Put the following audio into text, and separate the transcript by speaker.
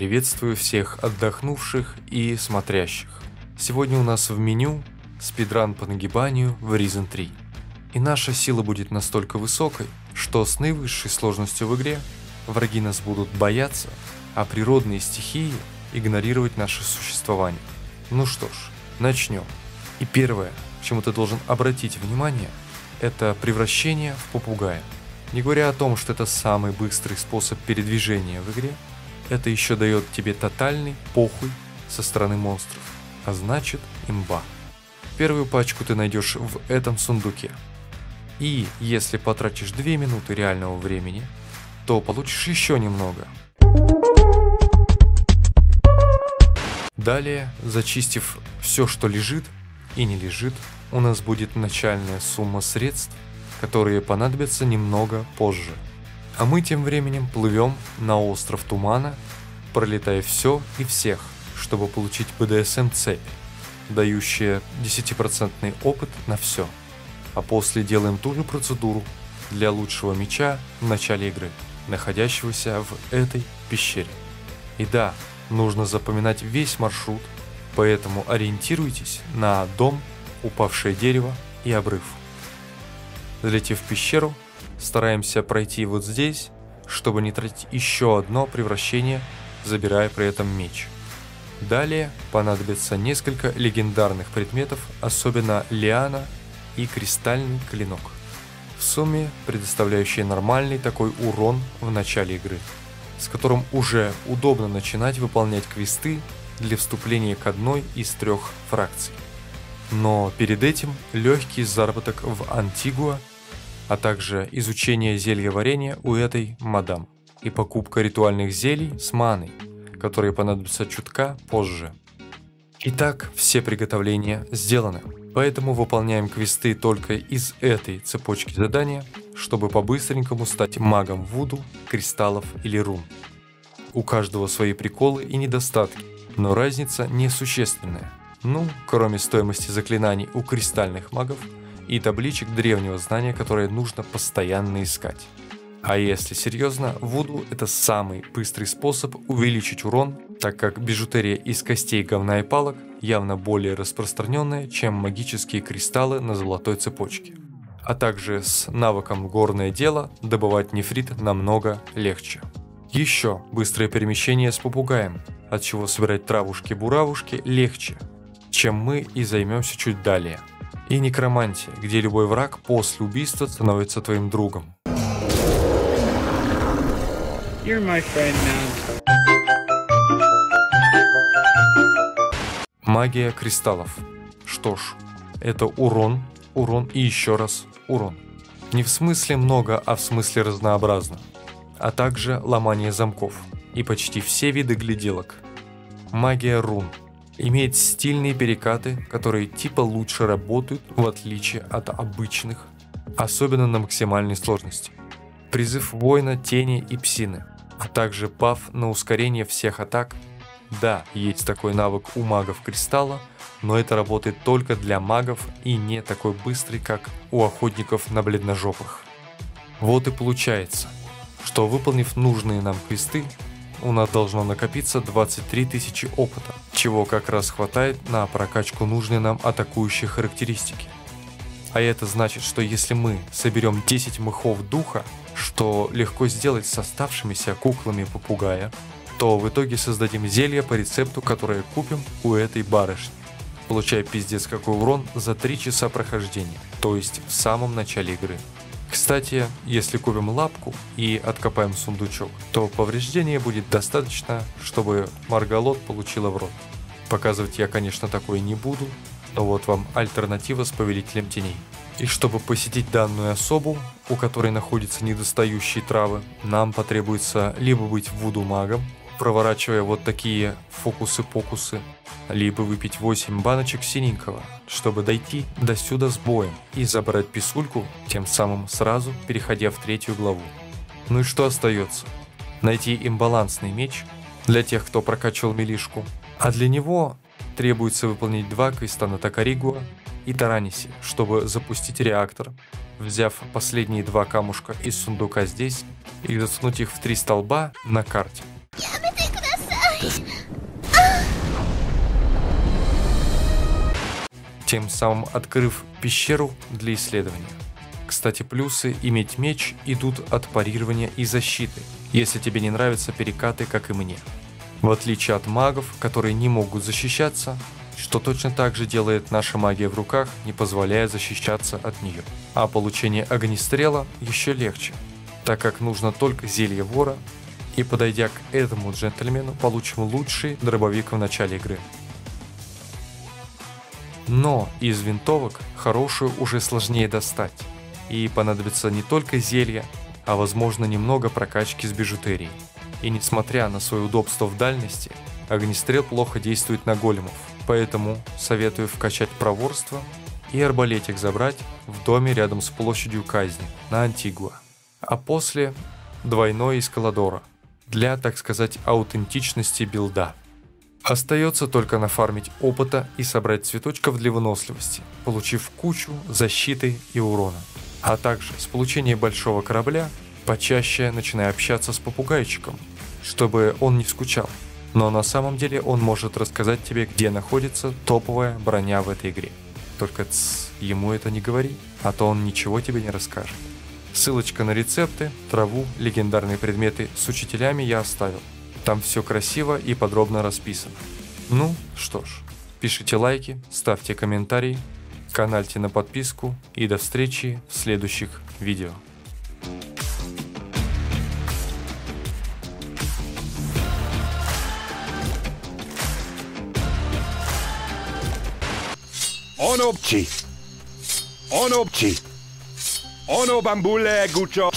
Speaker 1: Приветствую всех отдохнувших и смотрящих. Сегодня у нас в меню спидран по нагибанию в Risen 3. И наша сила будет настолько высокой, что с наивысшей сложностью в игре враги нас будут бояться, а природные стихии игнорировать наше существование. Ну что ж, начнем. И первое, к чему ты должен обратить внимание, это превращение в попугая. Не говоря о том, что это самый быстрый способ передвижения в игре, это еще дает тебе тотальный похуй со стороны монстров, а значит имба. Первую пачку ты найдешь в этом сундуке. И если потратишь 2 минуты реального времени, то получишь еще немного. Далее, зачистив все, что лежит и не лежит, у нас будет начальная сумма средств, которые понадобятся немного позже. А мы тем временем плывем на остров Тумана, пролетая все и всех, чтобы получить BDSM-цепь, дающая 10% опыт на все. А после делаем ту же процедуру для лучшего меча в начале игры, находящегося в этой пещере. И да, нужно запоминать весь маршрут, поэтому ориентируйтесь на дом, упавшее дерево и обрыв. Залетев в пещеру, стараемся пройти вот здесь, чтобы не тратить еще одно превращение, забирая при этом меч. Далее понадобится несколько легендарных предметов, особенно лиана и кристальный клинок. В сумме предоставляющие нормальный такой урон в начале игры, с которым уже удобно начинать выполнять квесты для вступления к одной из трех фракций. Но перед этим легкий заработок в Антигуа а также изучение зелья варенья у этой мадам и покупка ритуальных зелий с маной, которые понадобятся чутка позже. Итак, все приготовления сделаны, поэтому выполняем квесты только из этой цепочки задания, чтобы по-быстренькому стать магом Вуду, кристаллов или рун. У каждого свои приколы и недостатки, но разница несущественная. Ну, кроме стоимости заклинаний у кристальных магов – и табличек древнего знания, которые нужно постоянно искать. А если серьезно, Вуду это самый быстрый способ увеличить урон, так как бижутерия из костей, говна и палок явно более распространенная, чем магические кристаллы на золотой цепочке. А также с навыком горное дело добывать нефрит намного легче. Еще быстрое перемещение с попугаем, от чего собирать травушки-буравушки легче, чем мы и займемся чуть далее – и некромантия, где любой враг после убийства становится твоим другом. Магия кристаллов. Что ж, это урон, урон и еще раз урон. Не в смысле много, а в смысле разнообразно. А также ломание замков и почти все виды гляделок. Магия рун – имеет стильные перекаты, которые типа лучше работают в отличие от обычных, особенно на максимальной сложности. Призыв воина, тени и псины, а также паф на ускорение всех атак. Да, есть такой навык у магов кристалла, но это работает только для магов и не такой быстрый, как у охотников на бледножопых. Вот и получается, что выполнив нужные нам квесты, у нас должно накопиться 23 тысячи опыта, чего как раз хватает на прокачку нужной нам атакующей характеристики. А это значит, что если мы соберем 10 мыхов духа, что легко сделать с оставшимися куклами попугая, то в итоге создадим зелье по рецепту, которое купим у этой барышни, получая пиздец какой урон за 3 часа прохождения, то есть в самом начале игры. Кстати, если купим лапку и откопаем сундучок, то повреждения будет достаточно, чтобы Маргалот получила в рот. Показывать я, конечно, такое не буду, но вот вам альтернатива с Повелителем Теней. И чтобы посетить данную особу, у которой находятся недостающие травы, нам потребуется либо быть вуду-магом, проворачивая вот такие фокусы-покусы, либо выпить 8 баночек синенького, чтобы дойти до сюда с боем и забрать писульку, тем самым сразу переходя в третью главу. Ну и что остается? Найти имбалансный меч для тех, кто прокачивал милишку, а для него требуется выполнить два квеста на Токаригуа и Таранисе, чтобы запустить реактор, взяв последние два камушка из сундука здесь и заткнуть их в три столба на карте. Тем самым открыв пещеру для исследования. Кстати, плюсы иметь меч идут от парирования и защиты, если тебе не нравятся перекаты, как и мне. В отличие от магов, которые не могут защищаться, что точно так же делает наша магия в руках, не позволяя защищаться от нее. А получение огнестрела еще легче, так как нужно только зелье вора, и подойдя к этому джентльмену, получим лучший дробовик в начале игры. Но из винтовок хорошую уже сложнее достать, и понадобится не только зелье, а возможно немного прокачки с бижутерией. И несмотря на свое удобство в дальности, огнестрел плохо действует на големов, поэтому советую вкачать проворство и арбалетик забрать в доме рядом с площадью казни на Антигуа. А после двойной из для, так сказать, аутентичности билда. Остается только нафармить опыта и собрать цветочков для выносливости, получив кучу защиты и урона. А также с получения большого корабля почаще начинай общаться с попугайчиком, чтобы он не скучал. Но на самом деле он может рассказать тебе, где находится топовая броня в этой игре. Только ц, ему это не говори, а то он ничего тебе не расскажет. Ссылочка на рецепты, траву, легендарные предметы с учителями я оставил. Там все красиво и подробно расписано. Ну, что ж, пишите лайки, ставьте комментарии, канальте на подписку и до встречи в следующих видео.
Speaker 2: Ono Ono Ono bambule guccio